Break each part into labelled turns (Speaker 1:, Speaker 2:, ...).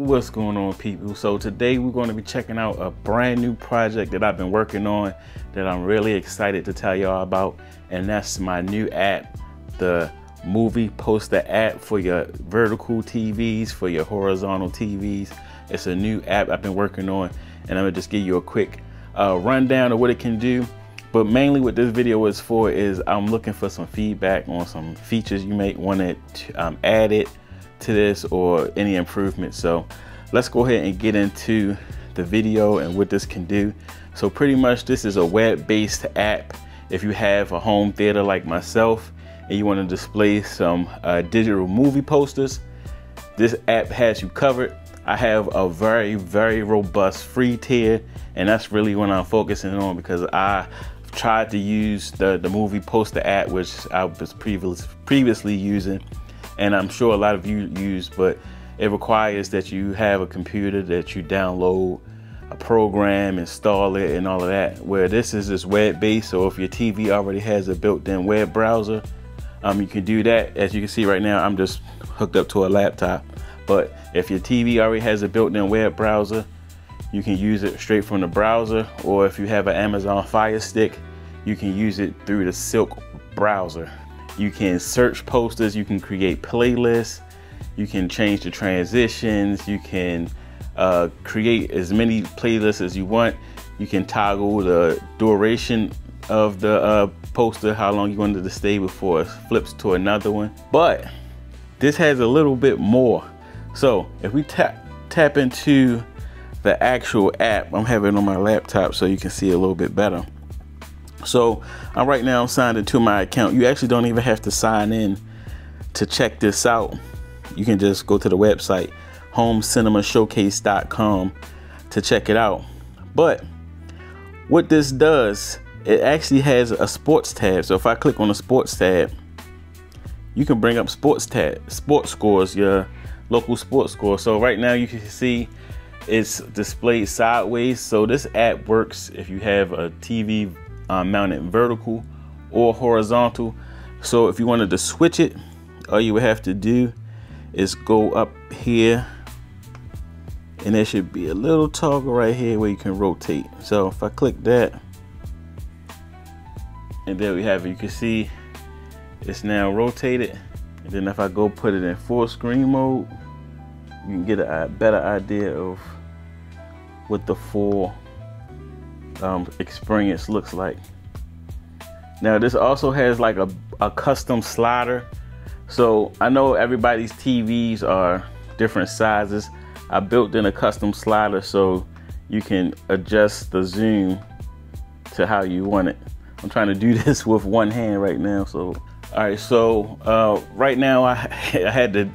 Speaker 1: What's going on people? So today we're going to be checking out a brand new project that I've been working on that I'm really excited to tell y'all about and that's my new app, the movie poster app for your vertical TVs, for your horizontal TVs. It's a new app I've been working on and I'm gonna just give you a quick uh, rundown of what it can do. But mainly what this video is for is I'm looking for some feedback on some features you may want to um, add it to this or any improvements. So let's go ahead and get into the video and what this can do. So pretty much this is a web-based app. If you have a home theater like myself and you want to display some uh, digital movie posters, this app has you covered. I have a very, very robust free tier and that's really what I'm focusing on because I tried to use the, the movie poster app, which I was previous, previously using and I'm sure a lot of you use, but it requires that you have a computer that you download a program, install it, and all of that. Where this is just web-based, so if your TV already has a built-in web browser, um, you can do that. As you can see right now, I'm just hooked up to a laptop. But if your TV already has a built-in web browser, you can use it straight from the browser, or if you have an Amazon Fire Stick, you can use it through the Silk browser. You can search posters, you can create playlists, you can change the transitions, you can uh, create as many playlists as you want. You can toggle the duration of the uh, poster, how long you want it to stay before it flips to another one. But this has a little bit more. So if we tap tap into the actual app, I'm having on my laptop so you can see a little bit better. So I'm right now signed into my account. You actually don't even have to sign in to check this out. You can just go to the website homecinemashowcase.com to check it out. But what this does, it actually has a sports tab. So if I click on the sports tab, you can bring up sports tab, sports scores, your local sports score. So right now you can see it's displayed sideways. So this app works if you have a TV uh, mounted vertical or horizontal. So if you wanted to switch it, all you would have to do is go up here and there should be a little toggle right here where you can rotate. So if I click that, and there we have it. You can see it's now rotated. And then if I go put it in full screen mode, you can get a better idea of what the full um, experience looks like. Now this also has like a, a custom slider. So I know everybody's TVs are different sizes. I built in a custom slider so you can adjust the zoom to how you want it. I'm trying to do this with one hand right now. So, all right. So uh, right now I, I had to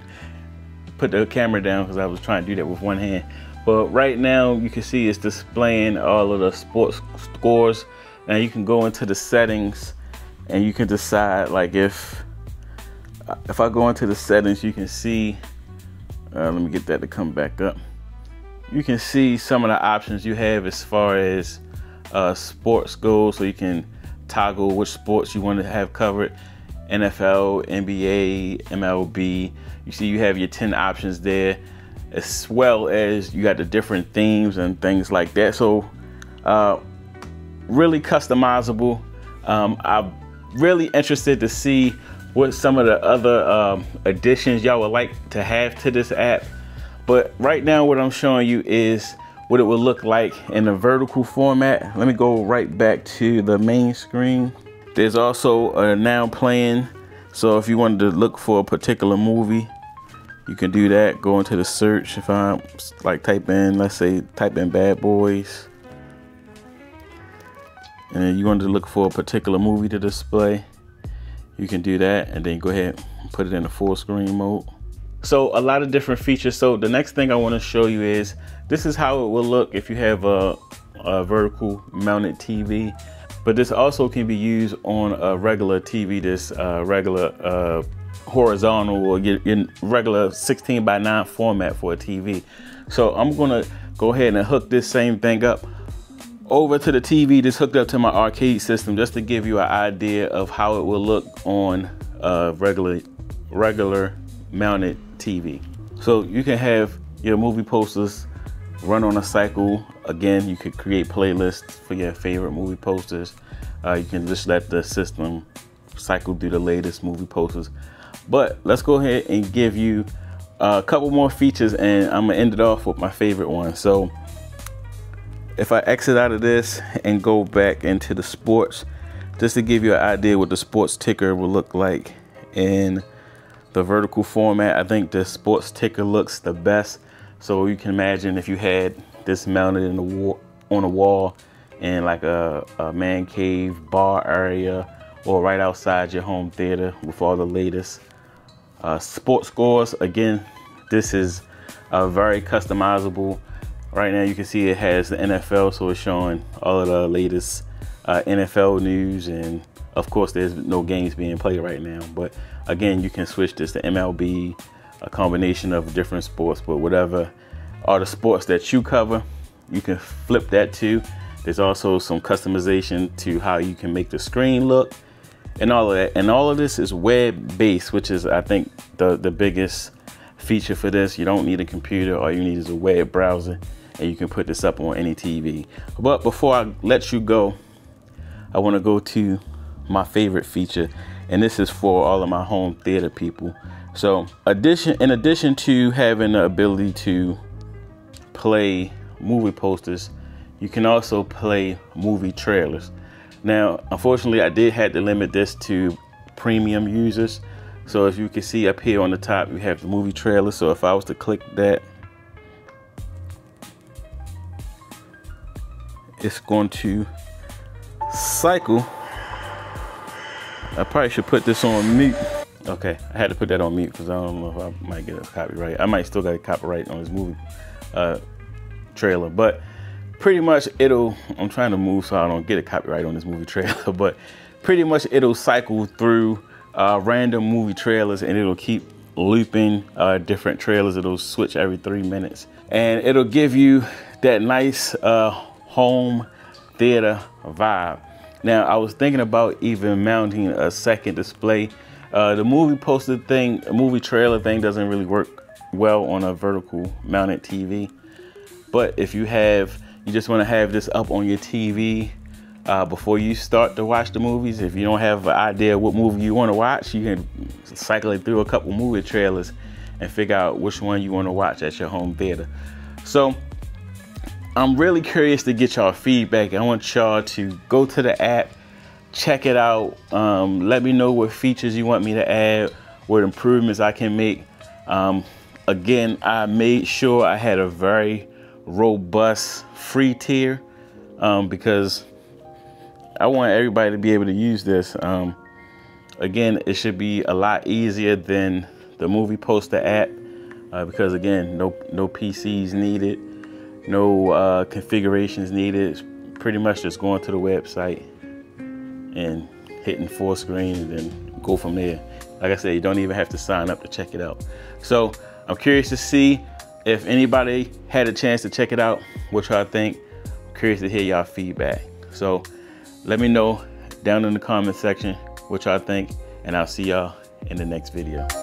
Speaker 1: put the camera down because I was trying to do that with one hand. But right now you can see it's displaying all of the sports scores. Now you can go into the settings and you can decide like if if I go into the settings you can see uh, let me get that to come back up you can see some of the options you have as far as uh, sports goes so you can toggle which sports you want to have covered NFL, NBA, MLB. You see you have your 10 options there as well as you got the different themes and things like that. So, uh, really customizable. Um, I'm really interested to see what some of the other um, additions y'all would like to have to this app. But right now, what I'm showing you is what it would look like in a vertical format. Let me go right back to the main screen. There's also a now playing. So if you wanted to look for a particular movie, you can do that. Go into the search. If I like type in, let's say type in Bad Boys. And you wanted to look for a particular movie to display, you can do that and then go ahead and put it in the full screen mode. So a lot of different features. So the next thing I want to show you is this is how it will look if you have a, a vertical mounted TV. But this also can be used on a regular TV, this uh, regular uh, horizontal or your, regular 16 by 9 format for a TV. So I'm gonna go ahead and hook this same thing up over to the TV that's hooked up to my arcade system just to give you an idea of how it will look on a regular regular mounted TV. So you can have your movie posters run on a cycle. Again, you could create playlists for your favorite movie posters. Uh, you can just let the system cycle through the latest movie posters. But let's go ahead and give you a couple more features and I'm gonna end it off with my favorite one. So if I exit out of this and go back into the sports, just to give you an idea what the sports ticker will look like in the vertical format. I think the sports ticker looks the best. So you can imagine if you had this mounted in the wall, on a wall in like a, a man cave bar area or right outside your home theater with all the latest uh, sports scores. Again, this is a very customizable. Right now you can see it has the NFL, so it's showing all of the latest uh, NFL news and of course there's no games being played right now. But again, you can switch this to MLB, a combination of different sports, but whatever are the sports that you cover, you can flip that too. There's also some customization to how you can make the screen look and all of that. And all of this is web based, which is I think the, the biggest feature for this. You don't need a computer, all you need is a web browser and you can put this up on any TV. But before I let you go, I wanna go to my favorite feature and this is for all of my home theater people. So addition, in addition to having the ability to play movie posters, you can also play movie trailers. Now, unfortunately, I did have to limit this to premium users. So if you can see up here on the top, you have the movie trailer. So if I was to click that, it's going to cycle. I probably should put this on mute. Okay, I had to put that on mute because I don't know if I might get a copyright. I might still get a copyright on this movie uh, trailer, but pretty much it'll, I'm trying to move so I don't get a copyright on this movie trailer, but pretty much it'll cycle through uh, random movie trailers and it'll keep looping uh, different trailers. It'll switch every three minutes and it'll give you that nice uh, home theater vibe. Now I was thinking about even mounting a second display. Uh, the movie poster thing, movie trailer thing doesn't really work well on a vertical mounted TV. But if you have you just want to have this up on your TV uh, before you start to watch the movies. If you don't have an idea what movie you want to watch, you can cycle it through a couple movie trailers and figure out which one you want to watch at your home theater. So I'm really curious to get y'all feedback. I want y'all to go to the app, check it out. Um, let me know what features you want me to add, what improvements I can make. Um, again, I made sure I had a very robust free tier um, because I want everybody to be able to use this. Um, again, it should be a lot easier than the movie poster app uh, because again, no no PCs needed, no uh, configurations needed. It's pretty much just going to the website and hitting full screen and then go from there. Like I said, you don't even have to sign up to check it out. So I'm curious to see if anybody had a chance to check it out, what y'all think, I'm curious to hear y'all feedback. So let me know down in the comment section what y'all think, and I'll see y'all in the next video.